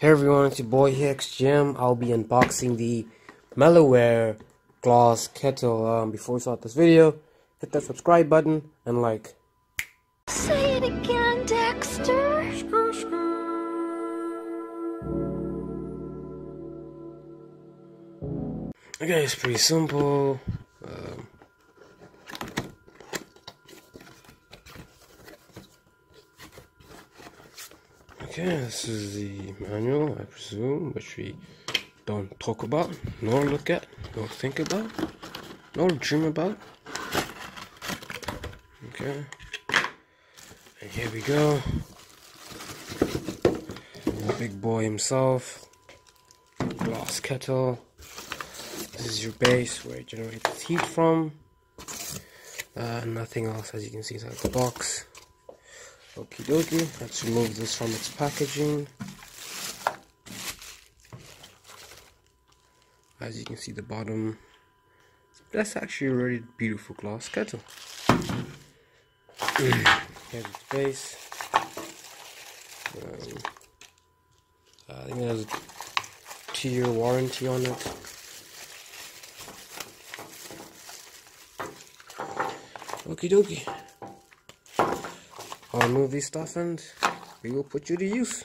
Hey everyone, it's your boy HXGM. I'll be unboxing the Mellerware glass kettle. Um, before we start this video, hit that subscribe button and like. Say it again, Dexter. Okay, it's pretty simple. Okay, this is the manual, I presume, which we don't talk about, nor look at, nor think about, nor dream about. Okay, and here we go. Big boy himself, glass kettle. This is your base where it generates heat from. Uh, nothing else as you can see inside the box. Okie dokie, let's remove this from its packaging. As you can see the bottom, that's actually a really beautiful glass kettle. Here's its base. Um, I think it has a two-year warranty on it. Okie dokie. I'll move this stuff and we will put you to use.